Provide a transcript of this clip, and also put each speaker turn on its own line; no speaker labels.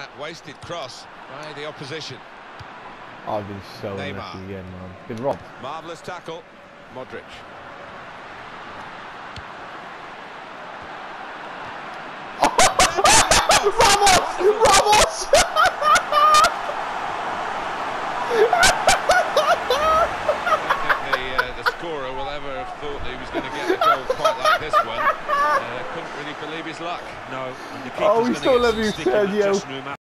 That wasted cross by the opposition.
I've been so
Neymar.
unlucky again, man. Been robbed.
Marvellous tackle. Modric.
Ramos! Ramos!
I don't think the, uh, the scorer will ever have thought he was going to get a goal quite like this one. Really believe his luck.
No, and the
Oh, we still
get
love you,
stick in that
Sergio.